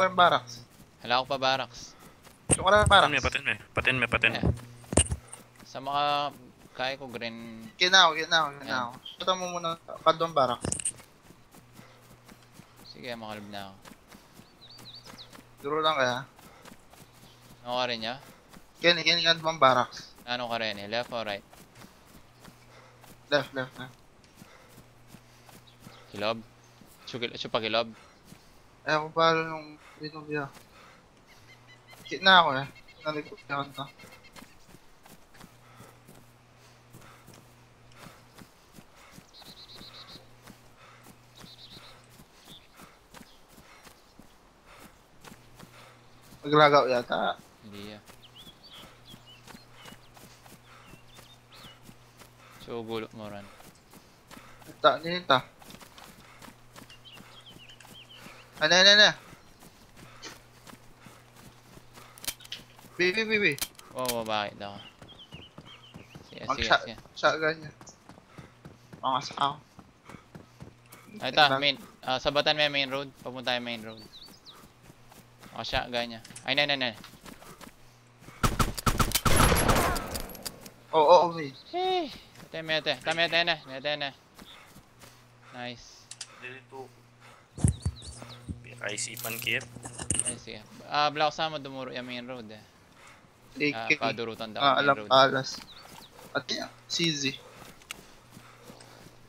ka rin barracks. Hala ako pa barracks. Gusto ka Patin barracks. me, patin me. Patin me, patin. Yeah. Sa mga kaya ko green Kinaw, kinaw, kinaw. Shota mo muna kadong barracks. Sige, makalab na ako. Duro lang kaya. Ano ka rin niya? Kenny, Kenny kadong barracks. Ano ka rin eh? Left or right? Left, left, left. Kilob? Chukil, chupa kilob? Eh, ako pala nung binubya. Kina ako eh. Nalikot ka to. Maglagaw yata. Hindi ah. So, gulo mo rin. Ta, Ano, ano, ano? Bibi, bibi. Oo, oh, bakit ako? Sige, sige, Mag-shot. sige. Shotgun niya. Mga sao. Ay, ito, main. ah, sabatan may main road. Papunta tayo main road. O, siya, ganyan. Ay, na, na, na. Oo, oo, may. Hey! Ate, mete. Tama, mete na. Mete na. Nice. Dito. Kit. Ay, sige. Ah, Black Sama dumuro yung main road eh. Ah, AK. padurutan daw Ah, alam, alas. At yan, CZ.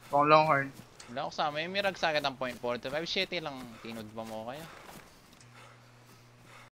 Pang Longhorn. Black Sama, yung mirag sa akin ang point 45. Shitty lang tinod pa mo kaya.